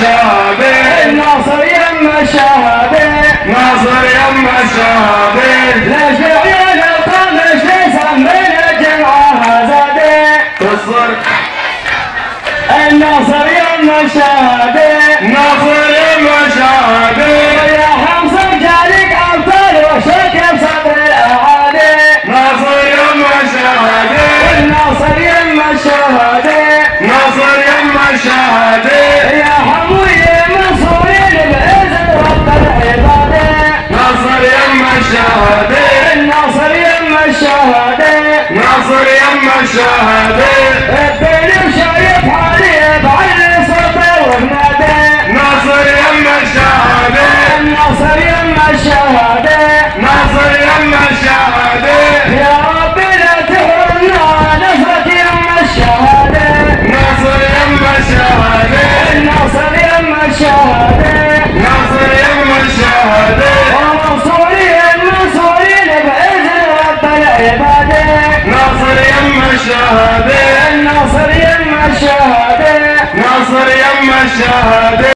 شابي ناصر يما شابي ناصر يما شابي ليش بعيون الطنش يسمينا جمعها زادي تصر الناصر الشهادة. ناصر يما الشهادة. ناصر يما الشهادة. الشهادة ناصر يما الشهادة ناصر يما الشهادة